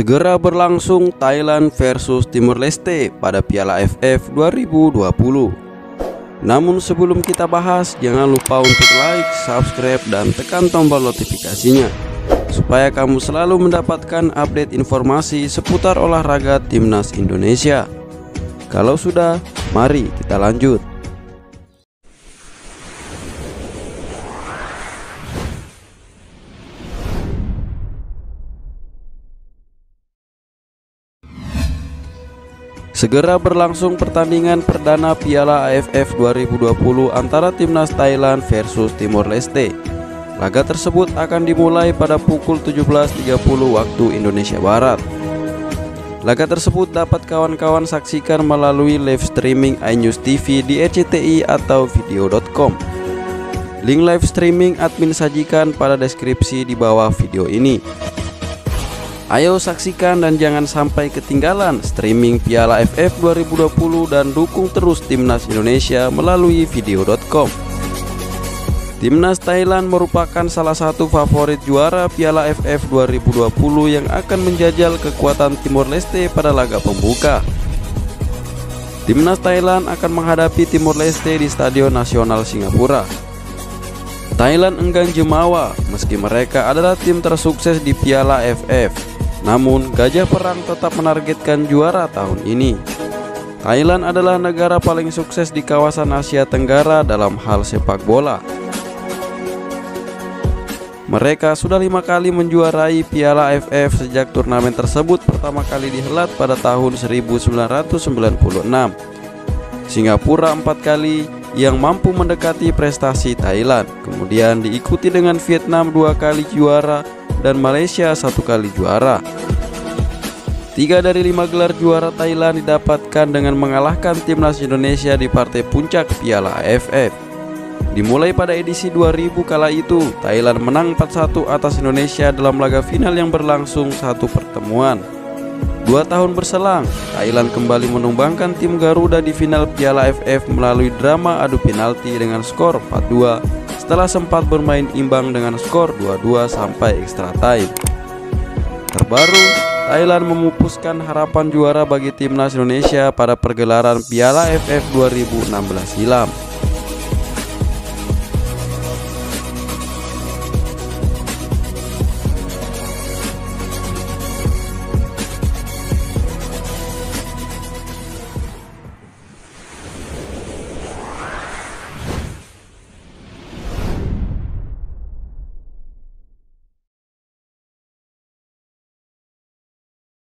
Segera berlangsung Thailand versus Timor Leste pada Piala AFF 2020. Namun sebelum kita bahas, jangan lupa untuk like, subscribe, dan tekan tombol notifikasinya supaya kamu selalu mendapatkan update informasi seputar olahraga timnas Indonesia. Kalau sudah, mari kita lanjut. Segera berlangsung pertandingan perdana Piala AFF 2020 antara timnas Thailand versus Timor Leste. Laga tersebut akan dimulai pada pukul 17.30 waktu Indonesia Barat. Laga tersebut dapat kawan-kawan saksikan melalui live streaming iNews TV di RCTI atau video.com. Link live streaming admin sajikan pada deskripsi di bawah video ini. Ayo saksikan dan jangan sampai ketinggalan streaming Piala AFF 2020 dan dukung terus Timnas Indonesia melalui video.com. Timnas Thailand merupakan salah satu favorit juara Piala AFF 2020 yang akan menjajal kekuatan Timor Leste pada laga pembuka. Timnas Thailand akan menghadapi Timor Leste di Stadion Nasional Singapura. Thailand enggan jemawa meski mereka adalah tim tersukses di Piala AFF. Namun, Gajah Perang tetap menargetkan juara tahun ini. Thailand adalah negara paling sukses di kawasan Asia Tenggara dalam hal sepak bola. Mereka sudah lima kali menjuarai Piala AFF sejak turnamen tersebut pertama kali dihelat pada tahun 1996. Singapura empat kali yang mampu mendekati prestasi Thailand, kemudian diikuti dengan Vietnam dua kali juara dan Malaysia satu kali juara. Tiga dari lima gelar juara Thailand didapatkan dengan mengalahkan timnas Indonesia di partai puncak Piala AFF. Dimulai pada edisi 2000 kala itu, Thailand menang 4-1 atas Indonesia dalam laga final yang berlangsung satu pertemuan. Dua tahun berselang, Thailand kembali menumbangkan tim Garuda di final Piala AFF melalui drama adu penalti dengan skor 4-2 setelah sempat bermain imbang dengan skor 2-2 sampai extra time. Terbaru, Thailand memupuskan harapan juara bagi timnas Indonesia pada pergelaran Piala AFF 2016 silam.